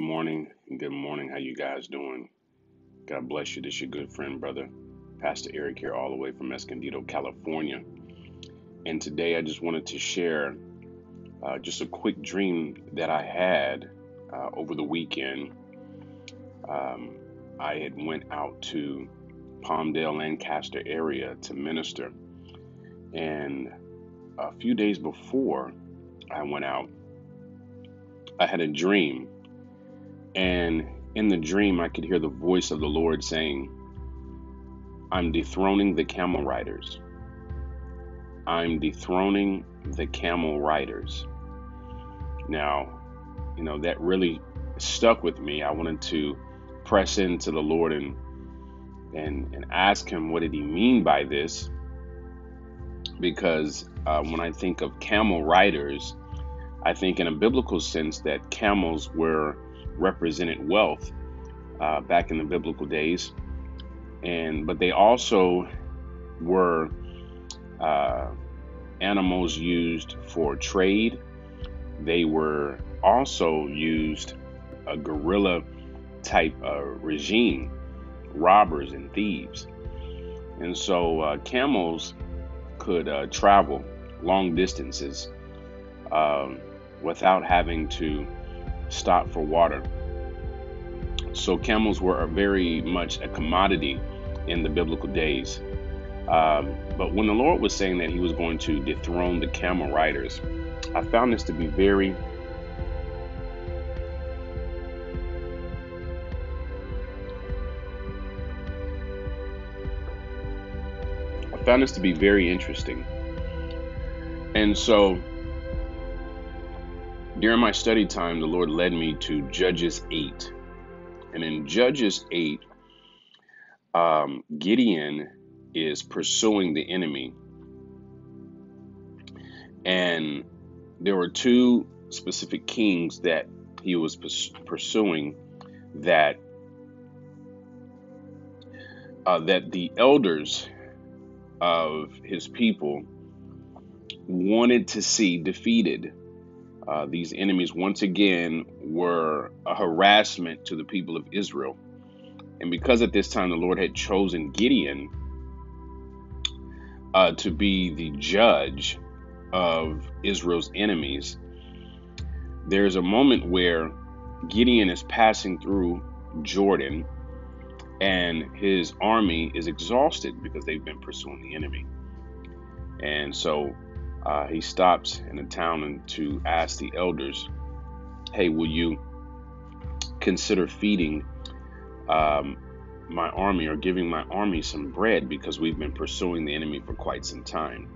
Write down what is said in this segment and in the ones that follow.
Good morning. Good morning. How you guys doing? God bless you. This is your good friend, brother, Pastor Eric here, all the way from Escondido, California. And today I just wanted to share uh, just a quick dream that I had uh, over the weekend. Um, I had went out to Palmdale, Lancaster area to minister, and a few days before I went out, I had a dream, and in the dream I could hear the voice of the Lord saying, "I'm dethroning the camel riders." I'm dethroning the camel riders. Now, you know, that really stuck with me. I wanted to press into the Lord and and and ask him what did he mean by this because uh, when I think of camel riders, I think in a biblical sense that camels were represented wealth uh, back in the biblical days, and but they also were uh, animals used for trade. They were also used a guerrilla type uh, regime, robbers and thieves. And so uh, camels could uh, travel long distances um, without having to stop for water. So camels were very much a commodity in the biblical days. Um, but when the Lord was saying that He was going to dethrone the camel riders, I found this to be very I found this to be very interesting. And so during my study time, the Lord led me to Judges 8. And in Judges 8, um, Gideon is pursuing the enemy. And there were two specific kings that he was pursuing that uh, that the elders of his people wanted to see defeated. Uh, these enemies, once again, were a harassment to the people of Israel. And because at this time the Lord had chosen Gideon uh, to be the judge of Israel's enemies, there's a moment where Gideon is passing through Jordan and his army is exhausted because they've been pursuing the enemy. And so uh, he stops in a town and to ask the elders, "Hey, will you consider feeding um, my army or giving my army some bread because we've been pursuing the enemy for quite some time?"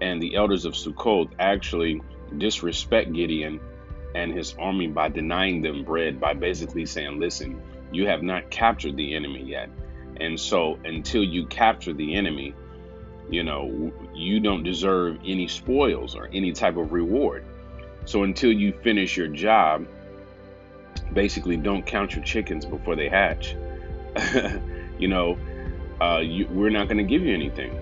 And the elders of Sukkot actually disrespect Gideon and his army by denying them bread by basically saying, "Listen, you have not captured the enemy yet." And so, until you capture the enemy, you know, you don't deserve any spoils or any type of reward. So until you finish your job, basically don't count your chickens before they hatch. you know, uh, you, we're not going to give you anything.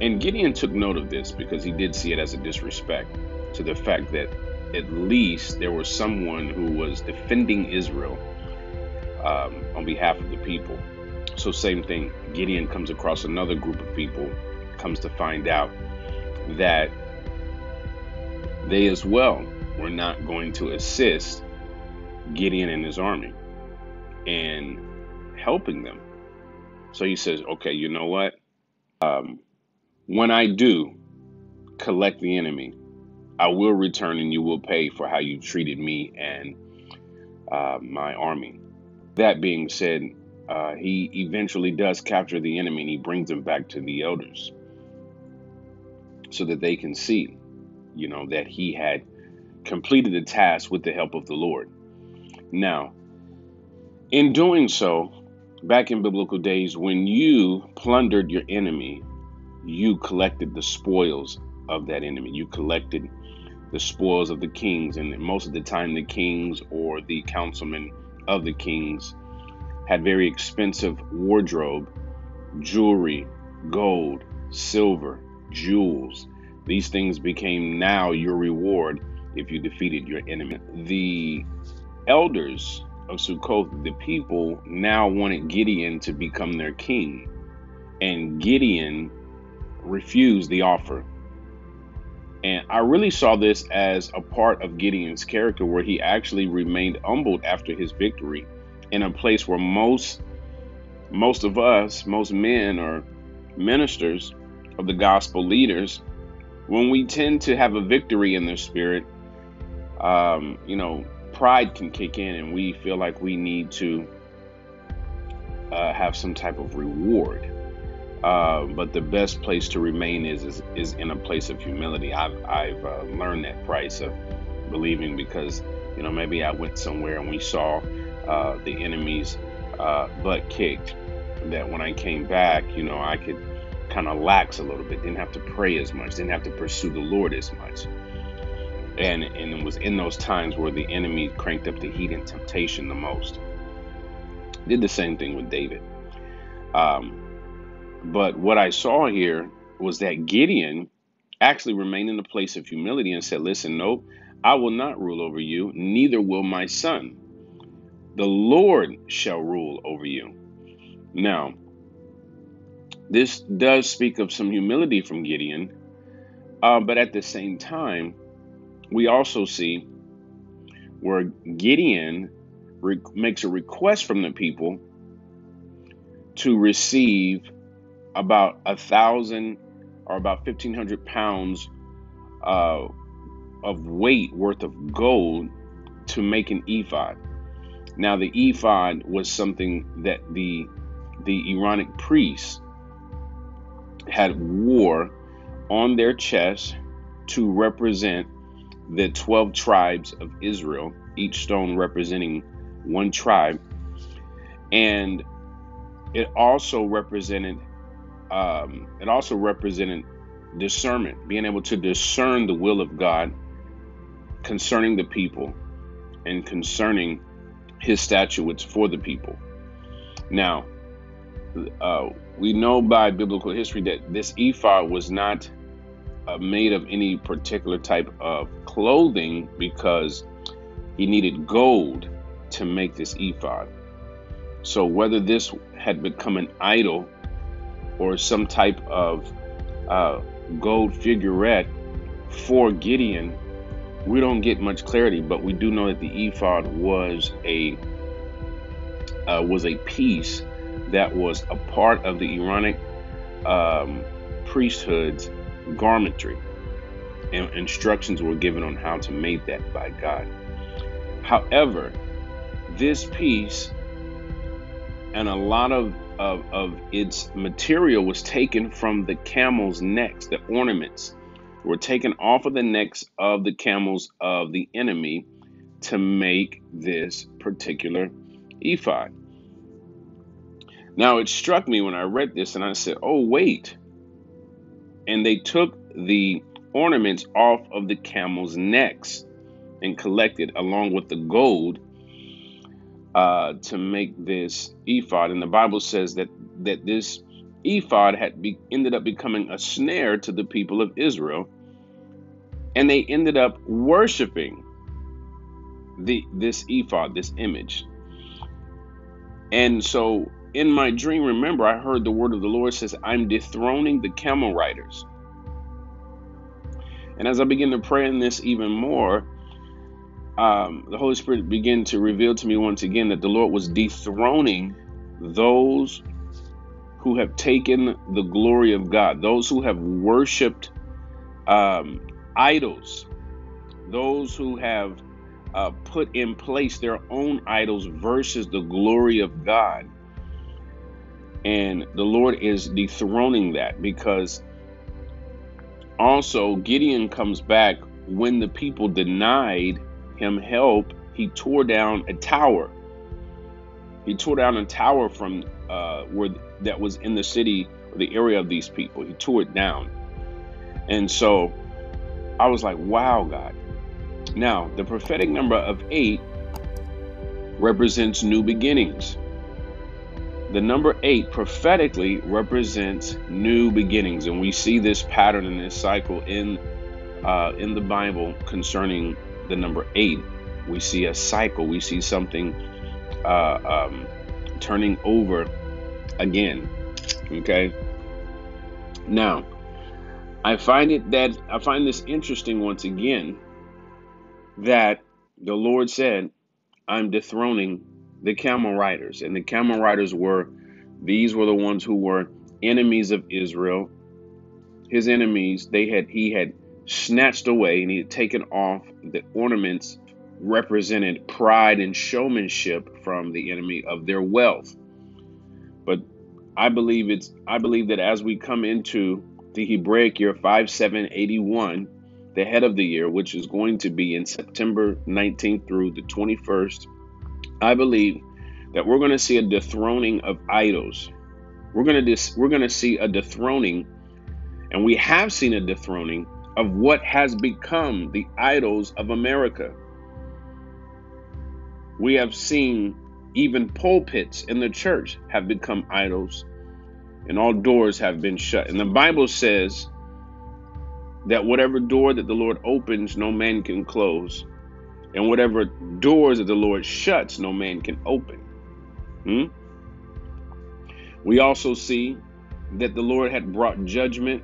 And Gideon took note of this because he did see it as a disrespect to the fact that at least there was someone who was defending Israel um, on behalf of the people. So, same thing, Gideon comes across another group of people comes to find out that they as well were not going to assist Gideon and his army in helping them. So he says, okay, you know what? Um, when I do collect the enemy, I will return and you will pay for how you treated me and uh, my army. That being said, uh, he eventually does capture the enemy and he brings them back to the elders so that they can see, you know, that he had completed the task with the help of the Lord. Now, in doing so, back in biblical days, when you plundered your enemy, you collected the spoils of that enemy. You collected the spoils of the kings, and most of the time, the kings or the councilmen of the kings had very expensive wardrobe, jewelry, gold, silver, jewels. These things became now your reward if you defeated your enemy. The elders of Sukkoth, the people, now wanted Gideon to become their king. And Gideon refused the offer. And I really saw this as a part of Gideon's character where he actually remained humbled after his victory in a place where most most of us, most men or ministers of the gospel leaders, when we tend to have a victory in the spirit, um, you know, pride can kick in and we feel like we need to uh, have some type of reward. Uh, but the best place to remain is, is, is in a place of humility. I've I've uh, learned that price of believing because you know maybe I went somewhere and we saw uh, the enemy's uh, butt kicked. That when I came back, you know, I could kind of lax a little bit. Didn't have to pray as much. Didn't have to pursue the Lord as much. And and it was in those times where the enemy cranked up the heat and temptation the most. Did the same thing with David. Um, but what I saw here was that Gideon actually remained in a place of humility and said, Listen, no, I will not rule over you, neither will my son. The Lord shall rule over you. Now, this does speak of some humility from Gideon, uh, but at the same time, we also see where Gideon re- makes a request from the people to receive about a thousand or about 1500 pounds uh, of weight worth of gold to make an ephod. Now, the ephod was something that the the Aaronic priests had wore on their chest to represent the 12 tribes of Israel, each stone representing one tribe. And it also represented um, it also represented discernment, being able to discern the will of God concerning the people and concerning his statutes for the people. Now, uh, we know by biblical history that this ephod was not uh, made of any particular type of clothing because he needed gold to make this ephod. So, whether this had become an idol or some type of uh, gold figurette for Gideon, we don't get much clarity, but we do know that the ephod was a uh, was a piece that was a part of the Aaronic um, priesthood's garmentry, and instructions were given on how to make that by God. However, this piece and a lot of of, of its material was taken from the camel's necks, the ornaments were taken off of the necks of the camels of the enemy to make this particular ephod. Now it struck me when I read this and I said, oh, wait. And they took the ornaments off of the camel's necks and collected along with the gold uh, to make this ephod. And the Bible says that that this ephod had be, ended up becoming a snare to the people of Israel, and they ended up worshiping the this ephod, this image. And so, in my dream, remember, I heard the word of the Lord says, "I'm dethroning the camel riders." And as I begin to pray in this even more, um, the Holy Spirit began to reveal to me once again that the Lord was dethroning those who have taken the glory of God, those who have worshiped um, idols, those who have uh, put in place their own idols versus the glory of God. And the Lord is dethroning that because also Gideon comes back when the people denied him help, he tore down a tower. He tore down a tower from uh, where that was in the city or the area of these people. He tore it down, and so I was like, "Wow, God!" Now the prophetic number of eight represents new beginnings. The number eight prophetically represents new beginnings, and we see this pattern and this cycle in uh, in the Bible concerning the number eight. We see a cycle. We see something uh, um, turning over again. Okay. Now, I find it that I find this interesting once again that the Lord said, I'm dethroning the camel riders. And the camel riders were, these were the ones who were enemies of Israel. His enemies, they had, he had snatched away and he had taken off the ornaments represented pride and showmanship from the enemy of their wealth. But I believe it's I believe that as we come into the Hebraic year 5781, the head of the year, which is going to be in September 19th through the 21st, I believe that we're going to see a dethroning of idols. We're going to dis- we're going to see a dethroning and we have seen a dethroning of what has become the idols of America. We have seen even pulpits in the church have become idols, and all doors have been shut. And the Bible says that whatever door that the Lord opens, no man can close, and whatever doors that the Lord shuts, no man can open. Hmm? We also see that the Lord had brought judgment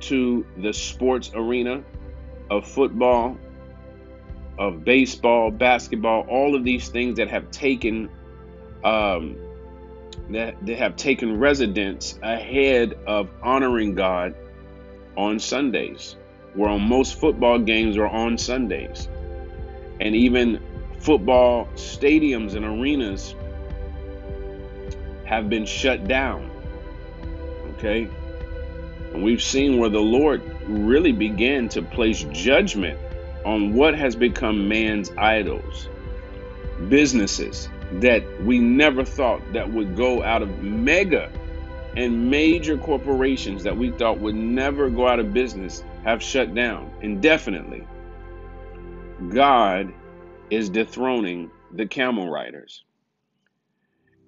to the sports arena of football, of baseball, basketball, all of these things that have taken um, that, that have taken residence ahead of honoring God on Sundays, where on most football games are on Sundays. And even football stadiums and arenas have been shut down. Okay? And we've seen where the Lord really began to place judgment on what has become man's idols. Businesses that we never thought that would go out of mega and major corporations that we thought would never go out of business have shut down indefinitely. God is dethroning the camel riders.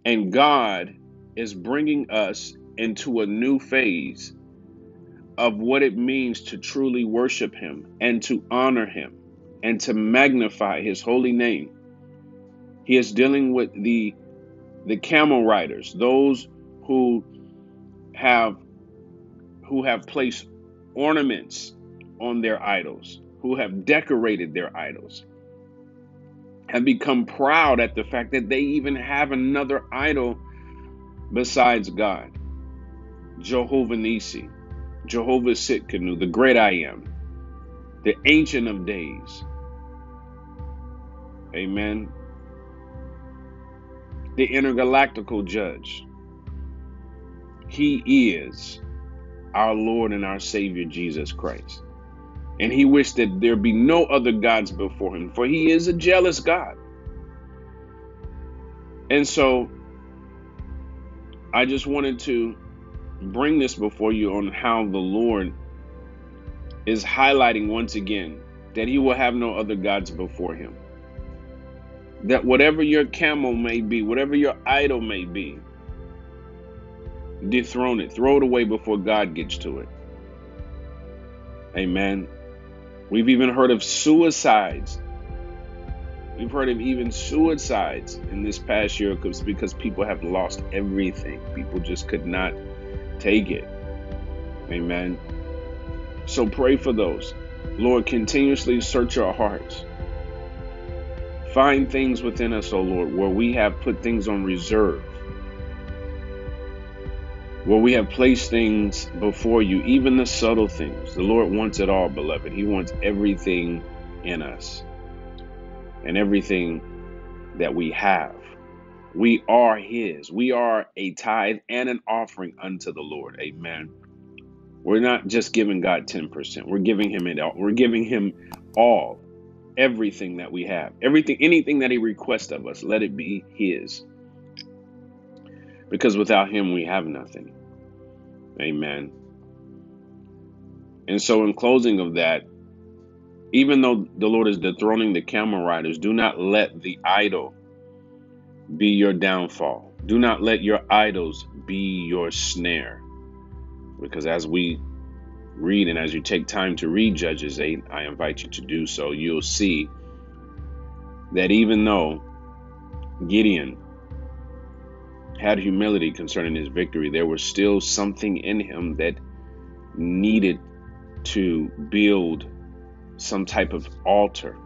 And God is bringing us into a new phase of what it means to truly worship Him and to honor Him and to magnify His holy name. He is dealing with the the camel riders, those who have who have placed ornaments on their idols, who have decorated their idols, have become proud at the fact that they even have another idol besides God. Jehovah Nisi, Jehovah Tsidkenu, the great I am, the ancient of days. Amen. The intergalactical judge. He is our Lord and our Savior Jesus Christ. And he wished that there be no other gods before him, for he is a jealous God. And so I just wanted to bring this before you on how the Lord is highlighting once again that he will have no other gods before him. That whatever your camel may be, whatever your idol may be, dethrone it, throw it away before God gets to it. Amen. We've even heard of suicides. We've heard of even suicides in this past year because people have lost everything. People just could not take it. Amen. So pray for those. Lord, continuously search our hearts. Find things within us, O oh Lord, where we have put things on reserve, where we have placed things before you, even the subtle things. The Lord wants it all, beloved. He wants everything in us and everything that we have. We are His. We are a tithe and an offering unto the Lord. Amen. We're not just giving God 10%. We're giving him it all. We're giving him all, everything that we have. Everything, anything that he requests of us, let it be his. Because without him, we have nothing. Amen. And so, in closing of that, even though the Lord is dethroning the camel riders, do not let the idol be your downfall. Do not let your idols be your snare. Because as we read and as you take time to read Judges 8, I invite you to do so, you'll see that even though Gideon had humility concerning his victory, there was still something in him that needed to build some type of altar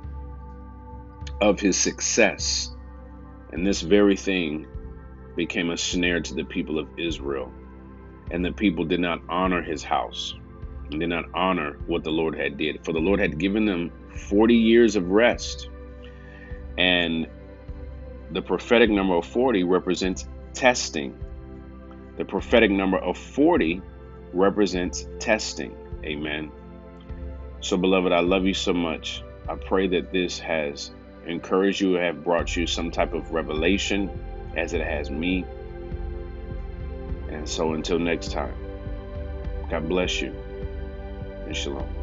of his success. And this very thing became a snare to the people of Israel. And the people did not honor his house and did not honor what the Lord had did. For the Lord had given them 40 years of rest. And the prophetic number of 40 represents testing. The prophetic number of 40 represents testing. Amen. So, beloved, I love you so much. I pray that this has encouraged you, have brought you some type of revelation as it has me. And so, until next time, God bless you and shalom.